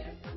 Yeah.